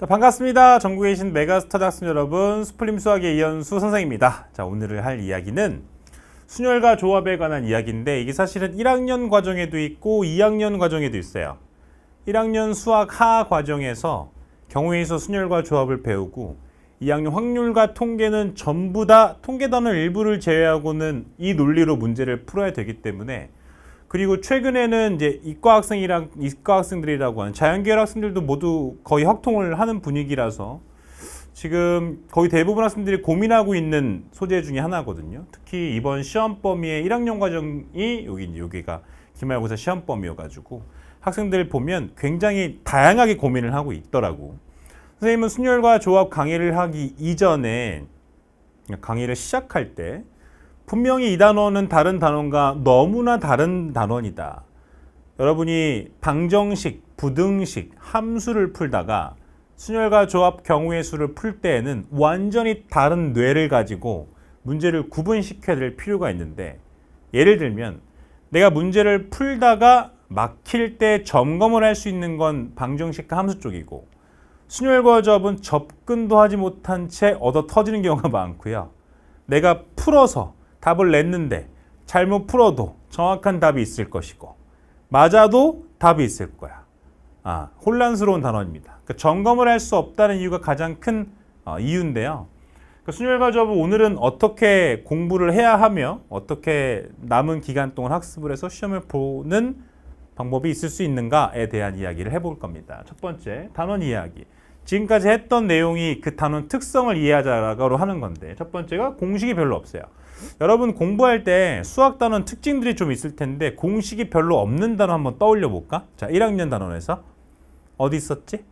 자, 반갑습니다. 전국에 계신 메가스터디 학생 여러분, 스플림 수학의 이현수 선생입니다. 자, 오늘 할 이야기는 순열과 조합에 관한 이야기인데 이게 사실은 1학년 과정에도 있고 2학년 과정에도 있어요. 1학년 수학 하 과정에서 경우의 수 순열과 조합을 배우고 2학년 확률과 통계는 전부 다 통계 단원 일부를 제외하고는 이 논리로 문제를 풀어야 되기 때문에 그리고 최근에는 이제 이과 학생이랑 이과 학생들이라고 하는 자연계열 학생들도 모두 거의 확통을 하는 분위기라서 지금 거의 대부분 학생들이 고민하고 있는 소재 중에 하나거든요. 특히 이번 시험 범위의 1학년 과정이 여기 여기가 기말고사 시험 범위여가지고 학생들 보면 굉장히 다양하게 고민을 하고 있더라고. 선생님은 순열과 조합 강의를 하기 이전에 강의를 시작할 때 분명히 이 단원은 다른 단원과 너무나 다른 단원이다. 여러분이 방정식, 부등식, 함수를 풀다가 순열과 조합 경우의 수를 풀 때에는 완전히 다른 뇌를 가지고 문제를 구분시켜야 될 필요가 있는데 예를 들면 내가 문제를 풀다가 막힐 때 점검을 할 수 있는 건 방정식과 함수 쪽이고 순열과 조합은 접근도 하지 못한 채 얻어 터지는 경우가 많고요. 내가 풀어서 답을 냈는데 잘못 풀어도 정확한 답이 있을 것이고 맞아도 답이 있을 거야. 아, 혼란스러운 단어입니다. 그러니까 점검을 할 수 없다는 이유가 가장 큰 어, 이유인데요. 그러니까 순열과 조합을 오늘은 어떻게 공부를 해야 하며 어떻게 남은 기간 동안 학습을 해서 시험을 보는 방법이 있을 수 있는가에 대한 이야기를 해볼 겁니다. 첫 번째, 단원 이야기. 지금까지 했던 내용이 그 단원 특성을 이해하자라고 하는 건데 첫 번째가 공식이 별로 없어요. 여러분 공부할 때 수학 단원 특징들이 좀 있을 텐데 공식이 별로 없는 단어 한번 떠올려 볼까? 자, 1학년 단원에서 어디 있었지?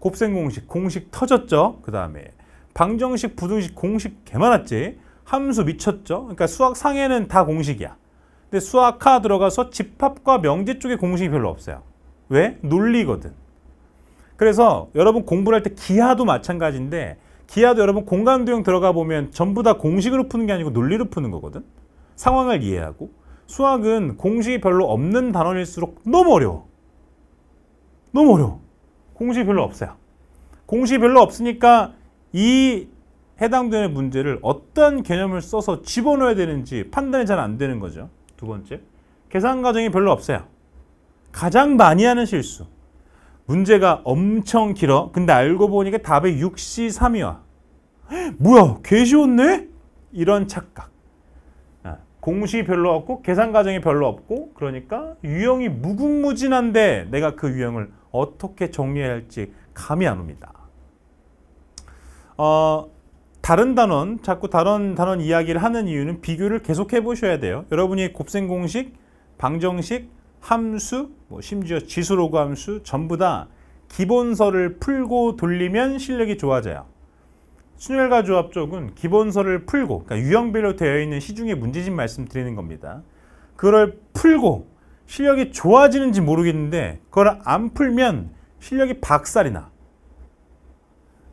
곱셈 공식, 공식 터졌죠? 그 다음에 방정식, 부등식 공식 개 많았지? 함수 미쳤죠? 그러니까 수학 상에는 다 공식이야. 근데 수학하 들어가서 집합과 명제 쪽에 공식이 별로 없어요. 왜? 논리거든. 그래서 여러분 공부를 할 때 기하도 마찬가지인데 기하도 여러분 공간도형 들어가 보면 전부 다 공식으로 푸는 게 아니고 논리로 푸는 거거든. 상황을 이해하고 수학은 공식이 별로 없는 단원일수록 너무 어려워. 너무 어려워. 공식이 별로 없어요. 공식이 별로 없으니까 이 해당되는 문제를 어떤 개념을 써서 집어넣어야 되는지 판단이 잘 안 되는 거죠. 두 번째, 계산 과정이 별로 없어요. 가장 많이 하는 실수. 문제가 엄청 길어. 근데 알고 보니까 답이 6시 3이야. 뭐야, 개 쉬웠네? 이런 착각. 아, 공식이 별로 없고 계산 과정이 별로 없고 그러니까 유형이 무궁무진한데 내가 그 유형을 어떻게 정리해야 할지 감이 안 옵니다. 어, 다른 단원, 자꾸 다른 단원 이야기를 하는 이유는 비교를 계속 해보셔야 돼요. 여러분이 곱셈 공식, 방정식, 함수, 뭐 심지어 지수로그 함수 전부 다 기본서를 풀고 돌리면 실력이 좋아져요. 순열과 조합 쪽은 기본서를 풀고 그러니까 유형별로 되어 있는 시중의 문제집 말씀드리는 겁니다. 그걸 풀고 실력이 좋아지는지 모르겠는데 그걸 안 풀면 실력이 박살이 나.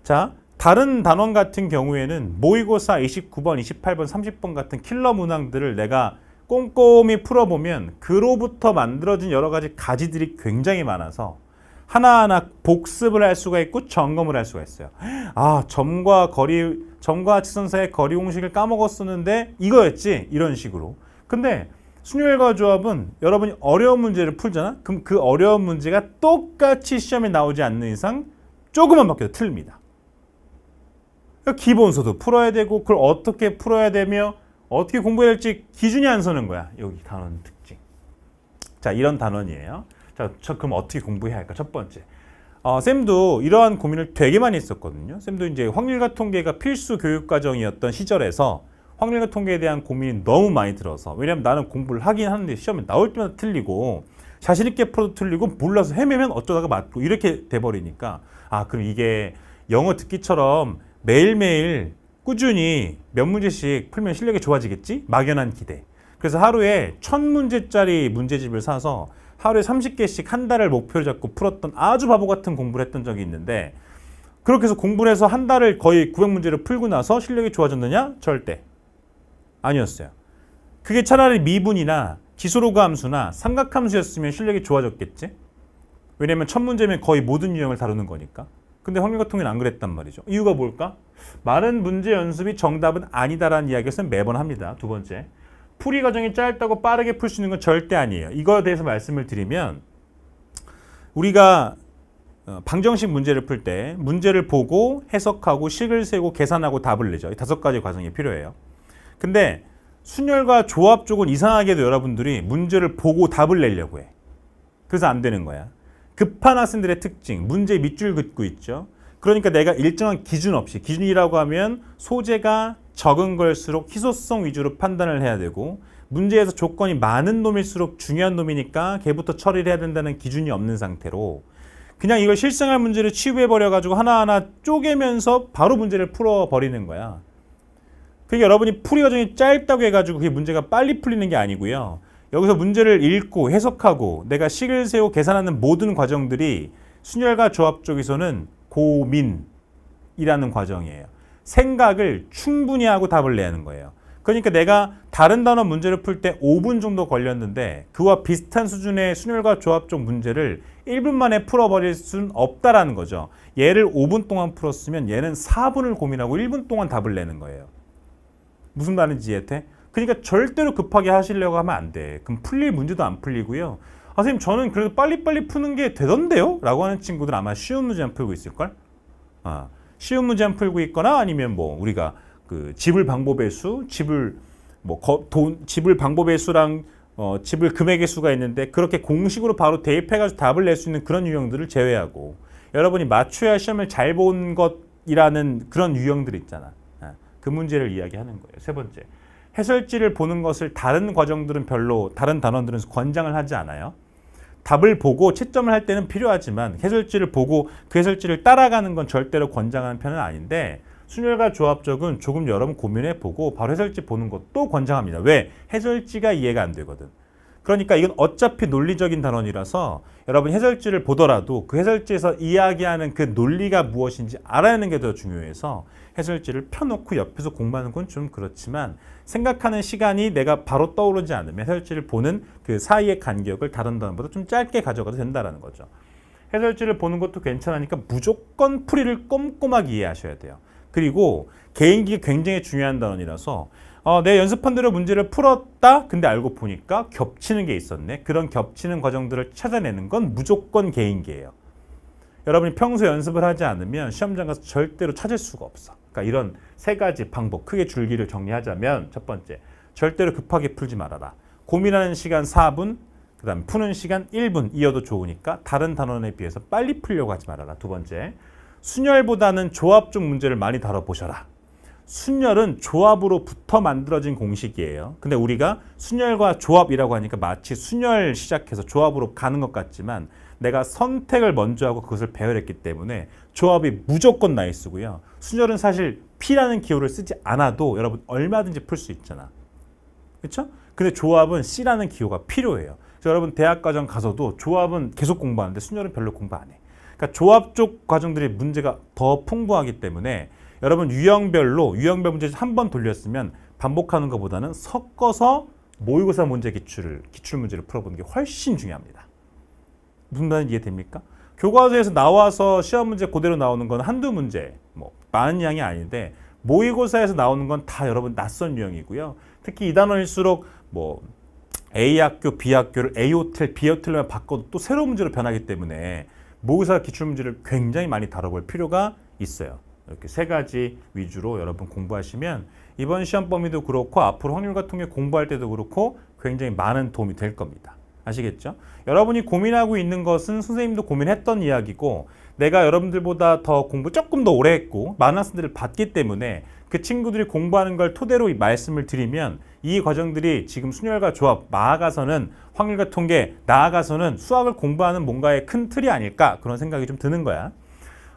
자, 다른 단원 같은 경우에는 모의고사 29번, 28번, 30번 같은 킬러 문항들을 내가 꼼꼼히 풀어보면 그로부터 만들어진 여러 가지 가지들이 굉장히 많아서 하나하나 복습을 할 수가 있고 점검을 할 수가 있어요. 아, 점과 거리, 점과 직선 사의 거리 공식을 까먹었었는데 이거였지? 이런 식으로. 근데 순열과 조합은 여러분이 어려운 문제를 풀잖아? 그럼 그 어려운 문제가 똑같이 시험에 나오지 않는 이상 조금만 바뀌어도 틀립니다. 기본서도 풀어야 되고 그걸 어떻게 풀어야 되며 어떻게 공부해야 될지 기준이 안 서는 거야. 여기 단원 특징. 자, 이런 단원이에요. 자, 저 그럼 어떻게 공부해야 할까? 첫 번째. 어, 쌤도 이러한 고민을 되게 많이 했었거든요. 쌤도 이제 확률과 통계가 필수 교육 과정이었던 시절에서 확률과 통계에 대한 고민이 너무 많이 들어서 왜냐면 나는 공부를 하긴 하는데 시험에 나올 때마다 틀리고 자신 있게 풀어도 틀리고 몰라서 헤매면 어쩌다가 맞고 이렇게 돼버리니까 아 그럼 이게 영어 듣기처럼 매일매일 꾸준히 몇 문제씩 풀면 실력이 좋아지겠지? 막연한 기대. 그래서 하루에 천 문제짜리 문제집을 사서 하루에 30개씩 한 달을 목표로 잡고 풀었던 아주 바보 같은 공부를 했던 적이 있는데 그렇게 해서 공부를 해서 한 달을 거의 900문제를 풀고 나서 실력이 좋아졌느냐? 절대. 아니었어요. 그게 차라리 미분이나 지수로그 함수나 삼각함수였으면 실력이 좋아졌겠지? 왜냐면 첫 문제면 거의 모든 유형을 다루는 거니까. 근데 통계는 안 그랬단 말이죠. 이유가 뭘까? 많은 문제 연습이 정답은 아니다라는 이야기를 매번 합니다. 두 번째. 풀이 과정이 짧다고 빠르게 풀 수 있는 건 절대 아니에요. 이거에 대해서 말씀을 드리면 우리가 어, 방정식 문제를 풀 때 문제를 보고 해석하고 식을 세고 계산하고 답을 내죠. 다섯 가지 과정이 필요해요. 근데 순열과 조합 쪽은 이상하게도 여러분들이 문제를 보고 답을 내려고 해. 그래서 안 되는 거야. 급한 학생들의 특징, 문제 밑줄 긋고 있죠. 그러니까 내가 일정한 기준 없이, 기준이라고 하면 소재가 적은 걸수록 희소성 위주로 판단을 해야 되고 문제에서 조건이 많은 놈일수록 중요한 놈이니까 걔부터 처리를 해야 된다는 기준이 없는 상태로 그냥 이걸 실생활 문제를 치부해 버려 가지고 하나하나 쪼개면서 바로 문제를 풀어 버리는 거야. 그게 여러분이 풀이 과정이 짧다고 해가지고 그게 문제가 빨리 풀리는 게 아니고요. 여기서 문제를 읽고 해석하고 내가 식을 세우고 계산하는 모든 과정들이 순열과 조합 쪽에서는 고민이라는 과정이에요. 생각을 충분히 하고 답을 내는 거예요. 그러니까 내가 다른 단어 문제를 풀 때 5분 정도 걸렸는데 그와 비슷한 수준의 순열과 조합 쪽 문제를 1분 만에 풀어버릴 수는 없다라는 거죠. 얘를 5분 동안 풀었으면 얘는 4분을 고민하고 1분 동안 답을 내는 거예요. 무슨 말인지 이해돼? 그러니까 절대로 급하게 하시려고 하면 안 돼. 그럼 풀릴 문제도 안 풀리고요. 아, 선생님 저는 그래도 빨리빨리 푸는 게 되던데요? 라고 하는 친구들 아마 쉬운 문제만 풀고 있을걸? 아, 쉬운 문제만 풀고 있거나 아니면 뭐 우리가 그 지불 방법의 수, 지불 뭐 돈, 지불 방법의 수랑 어, 지불 금액의 수가 있는데 그렇게 공식으로 바로 대입해가지고 답을 낼 수 있는 그런 유형들을 제외하고 여러분이 맞춰야 시험을 잘 본 것이라는 그런 유형들 있잖아. 아, 그 문제를 이야기하는 거예요. 세 번째. 해설지를 보는 것을 다른 과정들은 별로 다른 단원들은 권장을 하지 않아요. 답을 보고 채점을 할 때는 필요하지만 해설지를 보고 그 해설지를 따라가는 건 절대로 권장하는 편은 아닌데 순열과 조합적은 조금 여러분 고민해 보고 바로 해설지 보는 것도 권장합니다. 왜? 해설지가 이해가 안 되거든. 그러니까 이건 어차피 논리적인 단원이라서 여러분 해설지를 보더라도 그 해설지에서 이야기하는 그 논리가 무엇인지 알아야하는 게 더 중요해서 해설지를 펴놓고 옆에서 공부하는 건 좀 그렇지만 생각하는 시간이 내가 바로 떠오르지 않으면 해설지를 보는 그 사이의 간격을 다른 단원보다 좀 짧게 가져가도 된다는 거죠. 해설지를 보는 것도 괜찮으니까 무조건 풀이를 꼼꼼하게 이해하셔야 돼요. 그리고 개인기가 굉장히 중요한 단원이라서 어, 내 연습한 대로 문제를 풀었다. 근데 알고 보니까 겹치는 게 있었네. 그런 겹치는 과정들을 찾아내는 건 무조건 개인기예요. 여러분이 평소 연습을 하지 않으면 시험장 가서 절대로 찾을 수가 없어. 그러니까 이런 세 가지 방법, 크게 줄기를 정리하자면 첫 번째, 절대로 급하게 풀지 말아라. 고민하는 시간 4분, 그 다음 푸는 시간 1분 이어도 좋으니까 다른 단원에 비해서 빨리 풀려고 하지 말아라. 두 번째, 순열보다는 조합 쪽 문제를 많이 다뤄보셔라. 순열은 조합으로부터 만들어진 공식이에요. 근데 우리가 순열과 조합이라고 하니까 마치 순열 시작해서 조합으로 가는 것 같지만 내가 선택을 먼저 하고 그것을 배열했기 때문에 조합이 무조건 나이스고요. 순열은 사실 P라는 기호를 쓰지 않아도 여러분 얼마든지 풀 수 있잖아. 그렇죠? 근데 조합은 C라는 기호가 필요해요. 그래서 여러분 대학 과정 가서도 조합은 계속 공부하는데 순열은 별로 공부 안 해. 그러니까 조합 쪽 과정들이 문제가 더 풍부하기 때문에 여러분 유형별로 유형별 문제 한번 돌렸으면 반복하는 것보다는 섞어서 모의고사 문제 기출을 기출 문제를 풀어보는 게 훨씬 중요합니다. 무슨 말인지 이해됩니까? 교과서에서 나와서 시험 문제 그대로 나오는 건 한두 문제, 뭐 많은 양이 아닌데 모의고사에서 나오는 건 다 여러분 낯선 유형이고요. 특히 이 단원일수록 뭐 A 학교, B 학교를 A 호텔, B 호텔로 바꿔도 또 새로운 문제로 변하기 때문에 모의사 기출문제를 굉장히 많이 다뤄볼 필요가 있어요. 이렇게 세 가지 위주로 여러분 공부하시면 이번 시험 범위도 그렇고 앞으로 확률과 통계 공부할 때도 그렇고 굉장히 많은 도움이 될 겁니다. 아시겠죠? 여러분이 고민하고 있는 것은 선생님도 고민했던 이야기고 내가 여러분들보다 더 공부 조금 더 오래 했고 많은 학생들을 봤기 때문에 그 친구들이 공부하는 걸 토대로 말씀을 드리면 이 과정들이 지금 순열과 조합 나아가서는 확률과 통계 나아가서는 수학을 공부하는 뭔가의 큰 틀이 아닐까 그런 생각이 좀 드는 거야.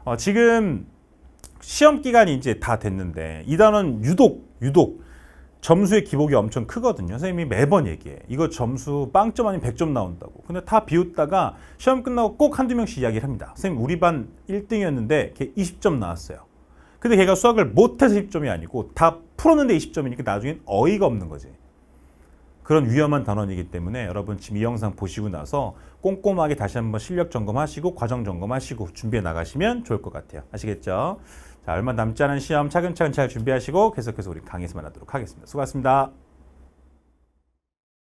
어, 지금 시험 기간이 이제 다 됐는데 이 단원 유독 유독 점수의 기복이 엄청 크거든요. 선생님이 매번 얘기해. 이거 점수 빵점 아니면 100점 나온다고. 근데 다 비웃다가 시험 끝나고 꼭 한두 명씩 이야기를 합니다. 선생님 우리 반 1등이었는데 걔 20점 나왔어요. 근데 걔가 수학을 못해서 10점이 아니고 다 풀었는데 20점이니까 나중엔 어이가 없는 거지. 그런 위험한 단원이기 때문에 여러분 지금 이 영상 보시고 나서 꼼꼼하게 다시 한번 실력 점검하시고 과정 점검하시고 준비해 나가시면 좋을 것 같아요. 아시겠죠? 자, 얼마 남지 않은 시험 차근차근 잘 준비하시고 계속해서 우리 강의에서 만나도록 하겠습니다. 수고하셨습니다.